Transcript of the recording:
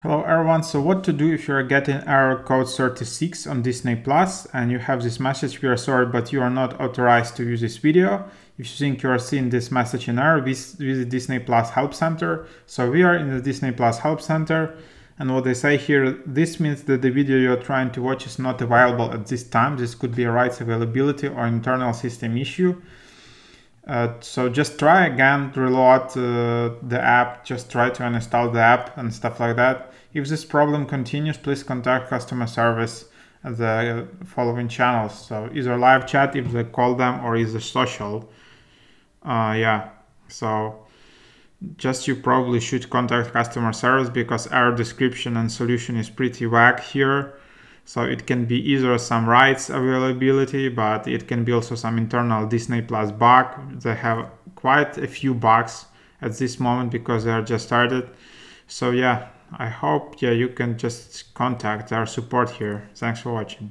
Hello everyone, so what to do if you are getting error code 36 on Disney Plus and you have this message, we are sorry but you are not authorized to use this video. If you think you are seeing this message in error, visit Disney Plus Help Center. So we are in the Disney Plus Help Center and what they say here, this means that the video you're trying to watch is not available at this time. This could be a rights availability or internal system issue. Uh, so just try again to reload uh, the app, just try to uninstall the app and stuff like that. If this problem continues, please contact customer service at the following channels. So either live chat if they call them or either social. Uh, yeah, so just you probably should contact customer service because our description and solution is pretty vague here. So it can be either some rights availability, but it can be also some internal Disney Plus bug. They have quite a few bugs at this moment because they are just started. So yeah, I hope yeah you can just contact our support here. Thanks for watching.